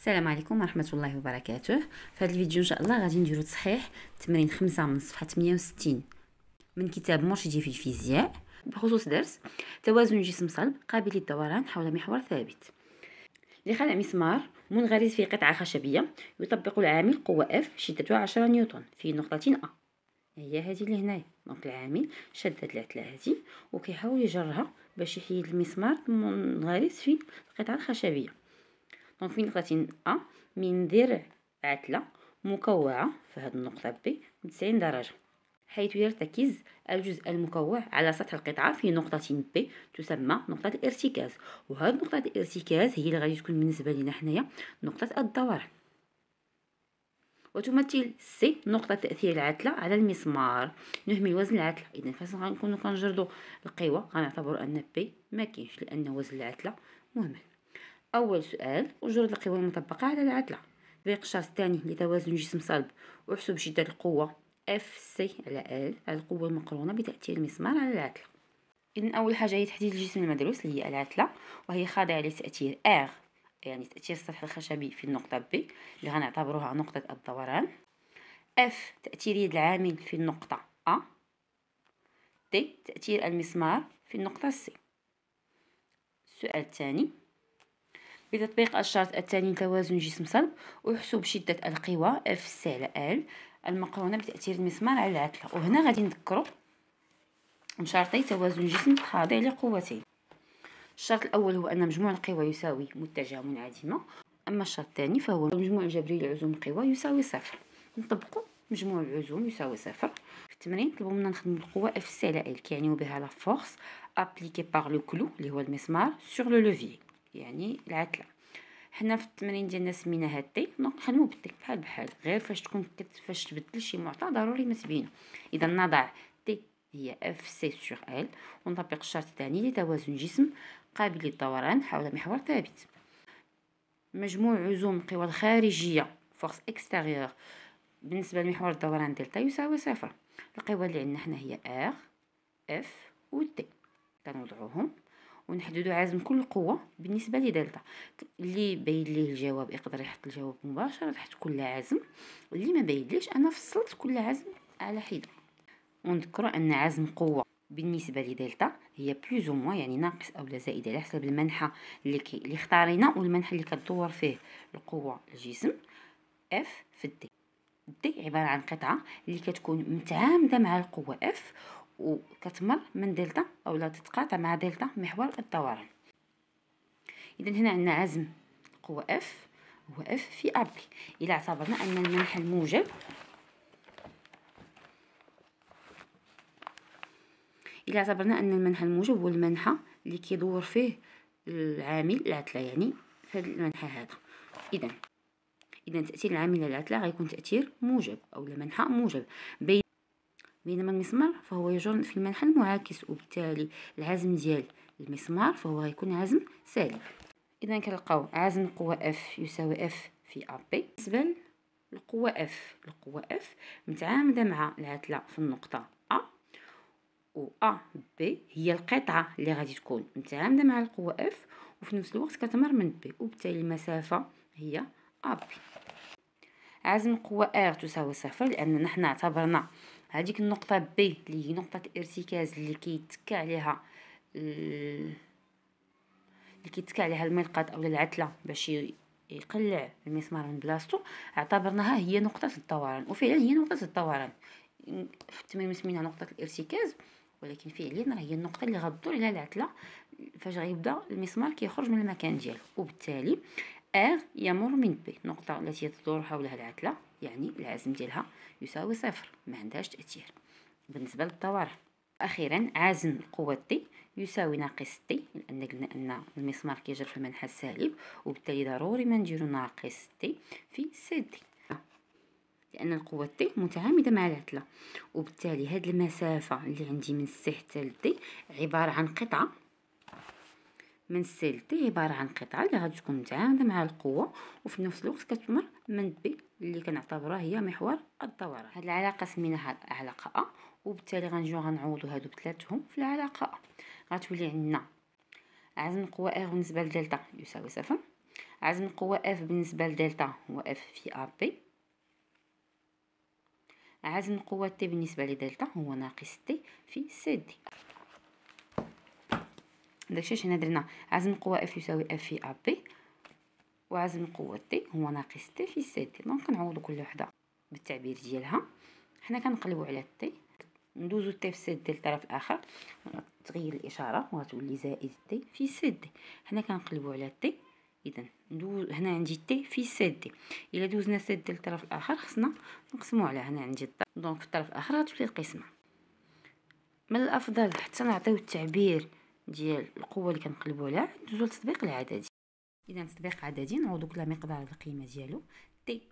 السلام عليكم ورحمة الله وبركاته. في هذا الفيديو إن شاء الله غادي نديرو تصحيح تمرين خمسة من صفحة 160 من كتاب مرشدي في الفيزياء بخصوص درس توازن جسم صلب قابل للدوران حول محور ثابت. لخلع مسمار منغرز في قطعة خشبية يطبق العامل قوة F شدتها 10 نيوتن في نقطة A. هي هذه اللي هنايا. دونك العامل شد هاد العتلة هادي وكيحاول يجرها باش يحيد المسمار منغرز في القطعة الخشبية. donc في نقطة؟ أ من درع عتلة مكوعة في هذه النقطة ب بتسعين درجة. حيث يرتكز الجزء المكوع على سطح القطعة في نقطة ب تسمى نقطة الارتكاز. وهذه نقطة الارتكاز هي اللي غادي تكون بالنسبة لنا حنايا نقطة الدوران وتمثل سي نقطة تأثير العتلة على المسمار. نهمل وزن العتلة. إذا فاش غنكونو كنجردو القوة غنعتبرو أن بي مكاينش لأن وزن العتلة مهمل أول سؤال أجرد القوى المطبقة على العتلة طبق الشرط الثاني لتوازن جسم صلب أحسب شدة القوة. اف سي على ال على القوة المقرونة بتأثير المسمار على العتلة إذن أول حاجة هي تحديد الجسم المدروس اللي هي العتلة وهي خاضعة لتأثير R يعني تأثير السطح الخشبي في النقطة B اللي غنعتبروها نقطة الدوران. F تأثير يد العامل في النقطة A. T تأثير المسمار في النقطة C. السؤال الثاني بتطبيق الشرط الثاني توازن جسم صلب أحسب شدة القوى اف سي على ال المقرونة بتأثير المسمار على العتلة وهنا غادي نذكرو شرطي توازن جسم خاضع لقوتين الشرط الأول هو أن مجموع القوى يساوي متجهة منعدمة. أما الشرط الثاني فهو المجموع الجبري لعزوم القوى يساوي صفر. نطبقو. مجموع العزوم يساوي صفر. في التمرين طلبوا منا نخدمو القوة اف سي على ال كيعنيو بها la force appliquée par le clou اللي هو المسمار sur le levier يعني العتلة. حنا في التمرين ديالنا سميناها تي donc نخدمو بالتي بحال بحال غير فاش تكون فاش تبدل شي معطى ضروري ما تبينو. إذا نضع تي هي اف سي sur ال ونطبق الشرط الثاني لتوازن جسم قابل للدوران حول محور ثابت. مجموع عزوم القوى الخارجية forces extérieures بالنسبة لمحور الدوران دلتا يساوي صفر. القوى اللي عندنا حنا هي ار اف و تي كنوضعوهم ونحددو عزم كل قوة بالنسبة لدلتا. اللي باين ليه الجواب يقدر يحط الجواب مباشرة تحت كل عزم. اللي ما باين ليش أنا فصلت كل عزم على حدة. ونذكر أن عزم قوة بالنسبة لدلتا هي plus ou moins يعني ناقص أو لا زائد على حسب المنحى اللي اللي اختارينا والمنحى اللي كدور فيه. القوة الجسم اف في الدي. دي عبارة عن قطعة اللي كتكون متعامدة مع القوة اف وكتمر من دلتا أو لا تتقاطع مع دلتا محور الدوران اذا هنا عندنا عزم قوة اف هو اف في ابي إلى اعتبرنا أن المنحى الموجب إلى اعتبرنا أن المنحى الموجب هو المنحى اللي كيدور فيه العامل العتلة يعني في هذا المنحى هذا. اذا اذا تأثير العامل على العتلة غيكون تأثير موجب أو المنحى موجب. بين بينما المسمار فهو يجر في المنحى المعاكس وبالتالي العزم ديال المسمار فهو غيكون عزم سالب. اذا كنلقاو عزم القوه F يساوي F في AB بالنسبة للقوة F القوة F متعامدة مع العتله في النقطة A و AB هي القطعة اللي غادي تكون متعامدة مع القوة F وفي نفس الوقت كتمر من B وبالتالي المسافة هي AB عزم القوه R تساوي صفر لأننا حنا اعتبرنا هذيك النقطة B اللي هي نقطة الارتكاز اللي كيتكى عليها اللي كيتكى عليها الملقط أو العتلة باش يقلع المسمار من بلاصتو اعتبرناها هي نقطة الدوران وفعلا هي نقطة الدوران في التمرين سميناها نقطة الارتكاز ولكن فعليا راه هي النقطة اللي غدور على العتلة فاش غيبدا المسمار كيخرج من المكان ديالو. وبالتالي R يمر من B النقطة التي تدور حولها العتلة. يعني العزم ديالها يساوي صفر ما عندهاش تأثير. بالنسبة للدوران أخيرا عزم القوة T يساوي ناقص T لأن قلنا أن المسمار كيجر في المنحى السالب وبالتالي ضروري ما نديرو ناقص T في سي دي لأن القوة T متعامدة مع العتلة وبالتالي هاد المسافة اللي عندي من C حتى ل D عبارة عن قطعة من C ل D عبارة عن قطعة اللي غادي تكون متعامدة مع القوة وفي نفس الوقت كتمر من B اللي كنعتبروها هي محور الدوران هاد العلاقة سميناها العلاقة A وبالتالي غنجيو غنعوضو هادو بثلاثهم في العلاقة A. غتولي عندنا عزم القوة R بالنسبة لدلتا يساوي صفر عزم القوة F بالنسبة لدلتا هو F في AB عزم القوة T بالنسبة لدلتا هو ناقص T في C داكشي هنا درنا؟ عزم القوة F يساوي F في AB وعزم القوة T هو ناقص T في CD donc نعوضو كل وحدة بالتعبير ديالها. حنا كنقلبو على T ندوزو T في سي دي للطرف الآخر. تغير الإشارة وغتولي زائد T في سي دي حنا كنقلبو على T اذا ندوز هنا عندي T في سي دي إلا دوزنا سي دي للطرف الآخر خصنا نقسمو على هنا عندي donc في الطرف الآخر غتولي القسمة. من الأفضل حتى نعطيو التعبير ديال القوة اللي كنقلبو عليها ندوزو للتطبيق العددي. اذا تطبيق عددي نعوضو كل مقدار القيمة ديالو. T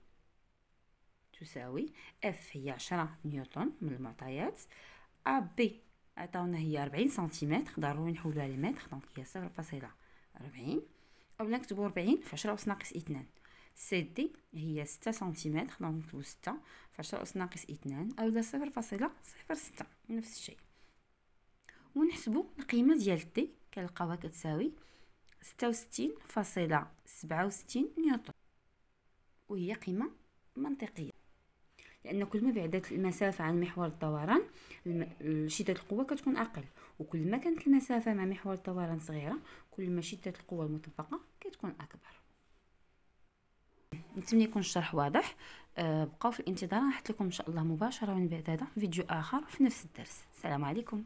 تساوي F هي عشرة نيوتن من المعطيات. AB عطاونا هي ربعين سنتيمتر ضروري نحولوها لمتر donc هي صفر فاصلة ربعين أو نكتبو ربعين في عشرة أس ناقص اثنان. سي دي هي ستة سنتيمتر donc نكتبو ستة في عشرة أس ناقص اثنان. أو صفر فاصلة صفر ستة نفس الشيء. ونحسبو القيمة ديال تي كنلقاوها كتساوي ستة وستين فاصلة سبعة وستين نيوتن. وهي قيمة منطقية لأن كل ما بعدت المسافة عن محور الدوران شدة القوة كتكون أقل. وكل ما كانت المسافة مع محور الدوران صغيرة كل ما شدة القوة المطبقة كتكون أكبر. نتمنى يكون الشرح واضح. أه بقاو في الانتظار. نحط لكم إن شاء الله مباشرة من بعد هذا فيديو آخر في نفس الدرس. السلام عليكم.